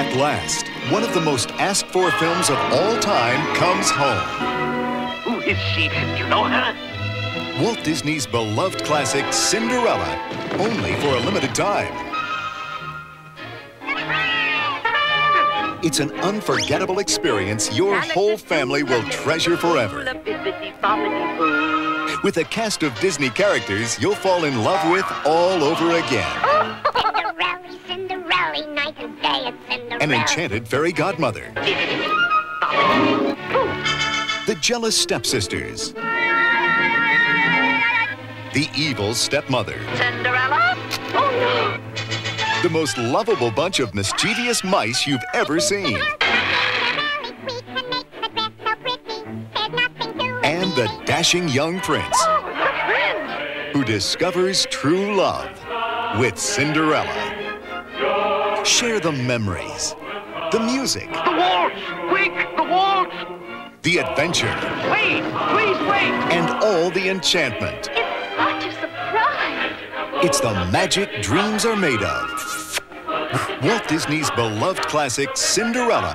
At last, one of the most asked for films of all time comes home. Who is she? Do you know her? Walt Disney's beloved classic Cinderella, only for a limited time. It's an unforgettable experience your whole family will treasure forever. With a cast of Disney characters you'll fall in love with all over again. An enchanted fairy godmother. The jealous stepsisters. The evil stepmother. Cinderella? Oh, no. The most lovable bunch of mischievous mice you've ever seen. Cinderella, we can make the dress so pretty. There's nothing to it. And the dashing young prince Oh, it's who discovers true love with Cinderella. Share the memories, the music, The waltz! Quick, the waltz! the adventure, Wait, please wait! and all the enchantment. It's such a surprise. It's the magic dreams are made of. Walt Disney's beloved classic Cinderella,